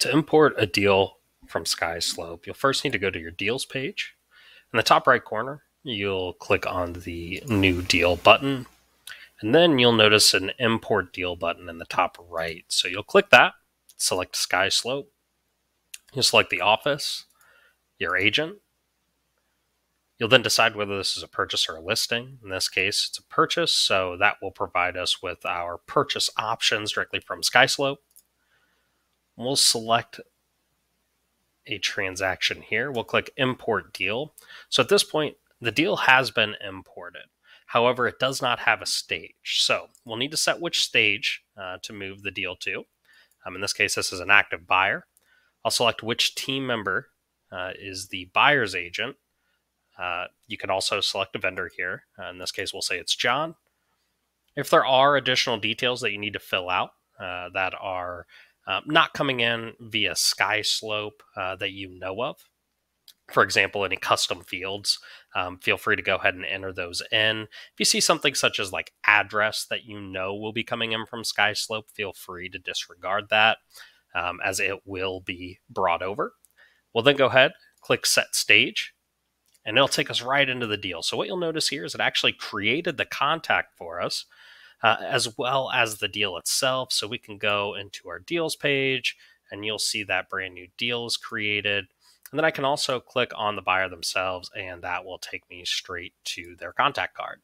To import a deal from SkySlope, you'll first need to go to your deals page. In the top right corner, you'll click on the new deal button, and then you'll notice an import deal button in the top right. So you'll click that, select SkySlope, you'll select the office, your agent. You'll then decide whether this is a purchase or a listing. In this case, it's a purchase, so that will provide us with our purchase options directly from SkySlope we'll select a transaction here. We'll click import deal. So at this point, the deal has been imported. However, it does not have a stage. So we'll need to set which stage uh, to move the deal to. Um, in this case, this is an active buyer. I'll select which team member uh, is the buyer's agent. Uh, you can also select a vendor here. Uh, in this case, we'll say it's John. If there are additional details that you need to fill out uh, that are um, not coming in via SkySlope uh, that you know of. For example, any custom fields, um, feel free to go ahead and enter those in. If you see something such as like address that you know will be coming in from SkySlope, feel free to disregard that um, as it will be brought over. We'll then go ahead, click Set Stage, and it'll take us right into the deal. So what you'll notice here is it actually created the contact for us uh, as well as the deal itself. So we can go into our deals page and you'll see that brand new deal is created. And then I can also click on the buyer themselves and that will take me straight to their contact card.